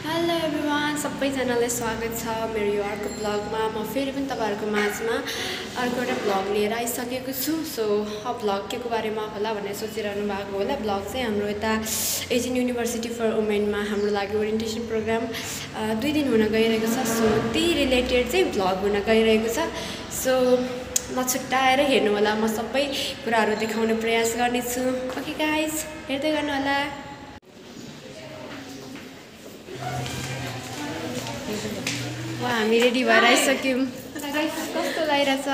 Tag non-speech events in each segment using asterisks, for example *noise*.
Hello everyone सबैजनालाई स्वागत छ मेरो यो अर्को ब्लगमा। म फेरि पनि तपाईँहरूको माझमा अर्को एउटा ब्लग लिएर आइसकेको छु। सो अब ब्लग के को बारेमा होला भनेर सोचिरहनु भएको होला। ब्लग चाहिँ हाम्रो यता एजियन युनिभर्सिटी फर वुमेनमा हाम्रो लागि ओरिएन्टेसन प्रोग्राम दुई दिन हुन गइरहेको छ। सो त्यही रिलेटेड चाहिँ ब्लग हुन गइरहेको छ। सो नछुट्टाएर हेर्नु होला। म सबै कुराहरू देखाउने प्रयास गर्नेछु। ओके गाइज हेर्दै गर्नु होला। हामी रेडी भएर आइसक्यौँ। कस्तो लागिरहेछ?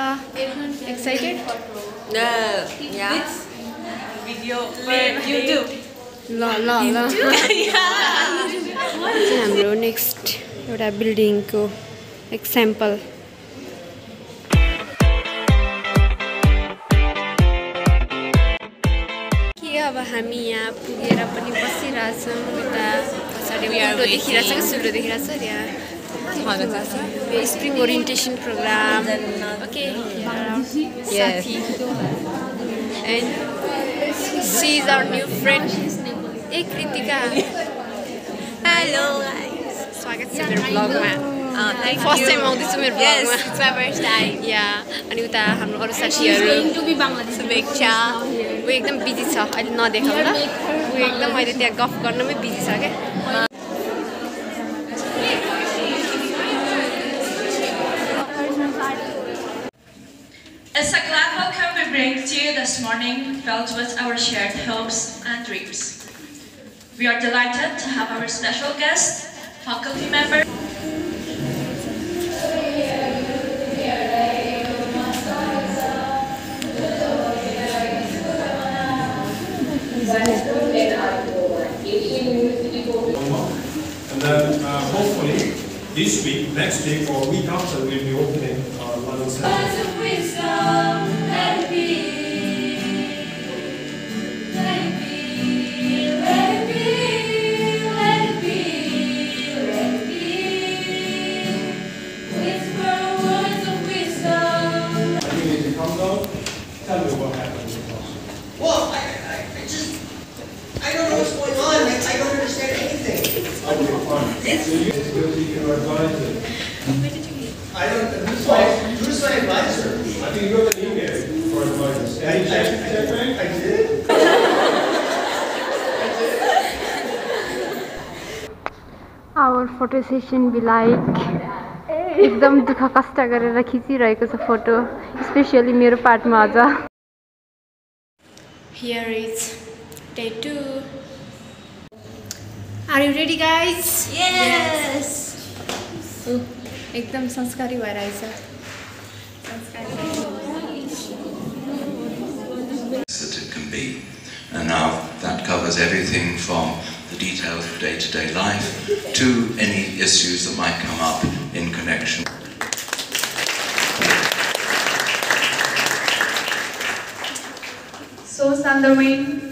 Excited video for YouTube. ल ल ल। *laughs* हाम्रो नेक्स्ट एउटा बिल्डिङको एक्जाम्पल के अब हामी यहाँ पुगेर पनि बसिरहेछौँ यता पछाडि देखिरहेछ सुल्टो देखिरहेछ यहाँ spring orientation program okay Yes. and she is our new friend. ए कृतिका Hello. स्वागत छ मेरो ब्लगमा फर्स्ट. टाइम आउँदैछु मेरो ब्लगमा. या अनि उता हाम्रो अरू साथीहरू शुभेच्छा। ऊ एकदम बिजी छ अहिले नदेखाउँ ल ऊ एकदम अहिले त्यहाँ गफ गर्नमै बिजी छ क्या this morning, filled with our shared hopes and dreams. We are delighted to have our special guest, faculty member. And then uh, hopefully this week, next week, or week after, we'll be opening uh, London Center. Happened in. Well, I, I, I just, I don't know what's going on, I, I don't understand anything. Okay, fine. So you, so you can advise it. I don't, who's my, who's my advisor? I think you got an email for advice. I, did? Our photo session be like एकदम दुःख कष्ट गरेर खिचिरहेको छ photo specially मेरो पार्टमा अझ here is day to are you ready guys Yes. एकदम संस्कारी भएर आइछ that it can be. And now that covers everything from the details of day-to-day life to any issues that might come up in connection on the wing.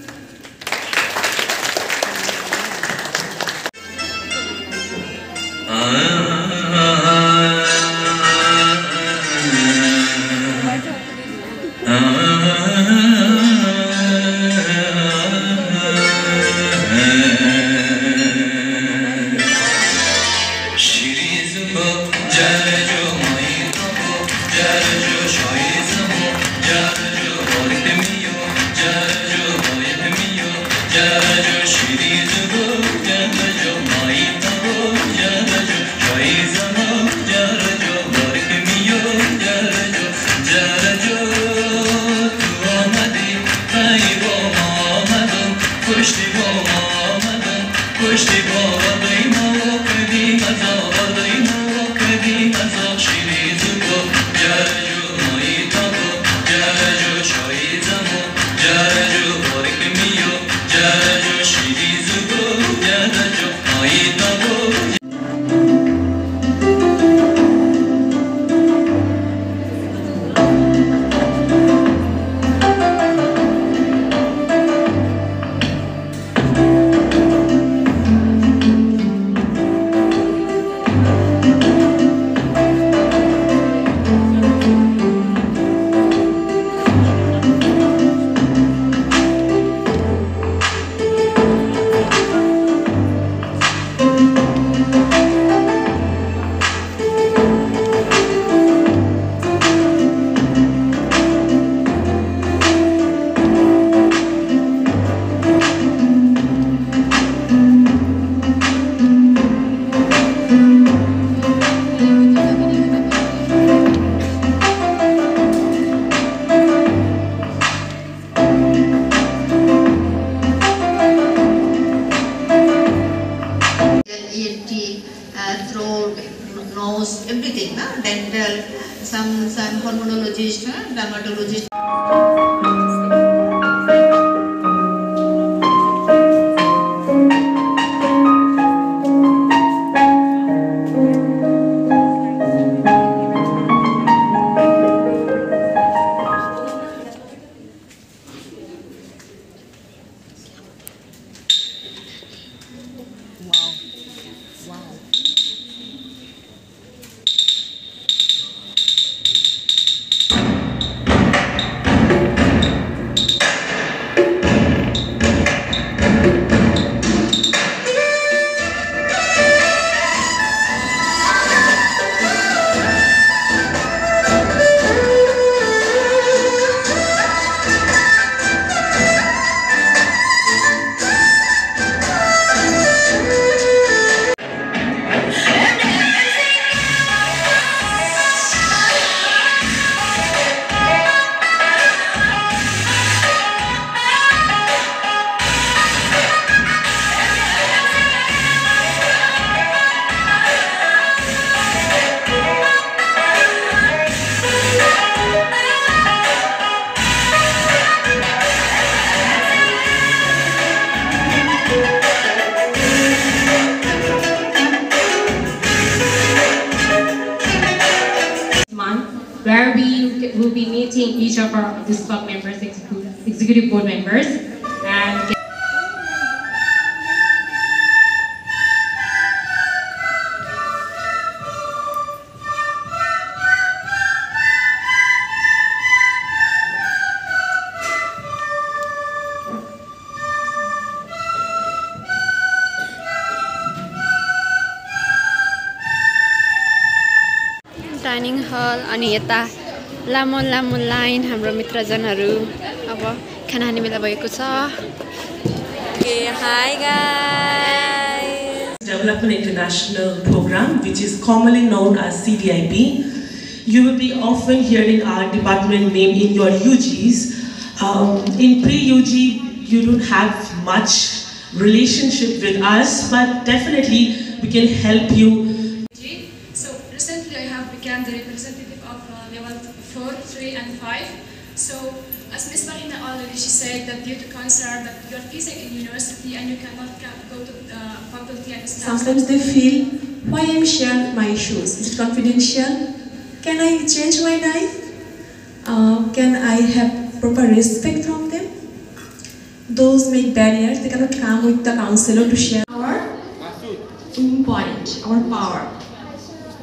Almost everything, na? dental, some some hormonologist, na? dermatologist. we will be meeting each of our this club members, execu- executive board members, and get- dining हल अनि यता लामो लामो line हाम्रो मित्रजनहरू अब खाना खाने बेला भएको छ Okay, hi guys. Development International Program, which is commonly known as CDIP. You will be often hearing our department name in your UGs. Um, in pre-UG, you don't have much relationship with us, but definitely we can help you 3 and 5. So as Ms. Marina already she said that due to cancer that you are facing in university and you cannot go to uh, faculty and. Sometimes they feel, why I'm sharing my issues? Is it confidential? Can I change my life? Uh, can I have proper respect from them? Those make barriers. They cannot come with the counselor to share our point, our power.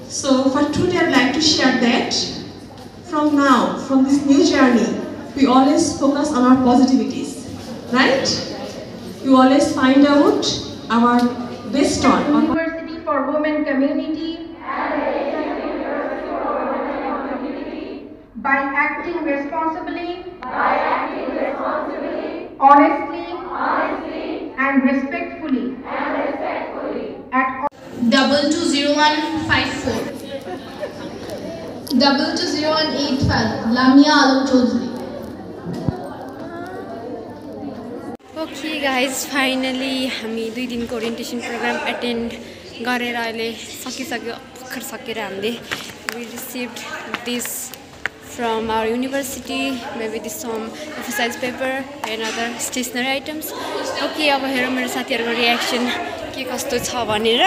So for today, I'd like to share that from now, from this new journey, we always focus on our positivities, right? You always find out our best on. on University for Women Community. By acting responsibly, by acting responsibly, honestly, honestly, and respectfully, and respectfully, at double two zero one five four double two zero one eight five Lamia Alam Chaudhary. Okay guys finally हामी दुई दिनको orientation programme attend गरेर अहिले सकिसक्यो भर्खर सकेर हामीले। We received this from our university maybe this some exercise paper and other stationery items okay अब हेरौँ मेरो साथीहरूको रियाक्सन के कस्तो छ भनेर।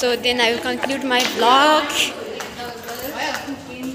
So then I will conclude my blog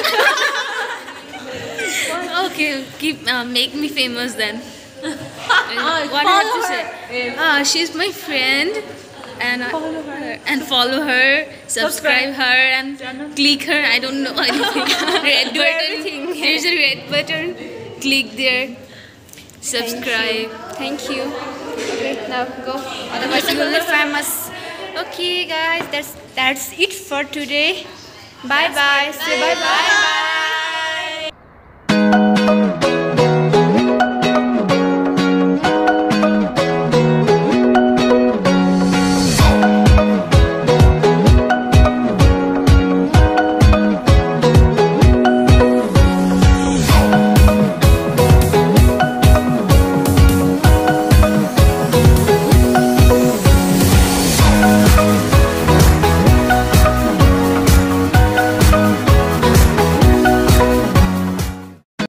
*laughs* Okay, keep uh, make me famous then. *laughs* what I have to say? Ah, she's my friend, and follow her and follow her, subscribe her, and click her. I don't know anything. *laughs* red Do button. There's a red button. Click there. Subscribe. Thank you. Okay, now go. Otherwise you will be famous. Okay guys, that's that's it for today. Bye bye. Say bye bye.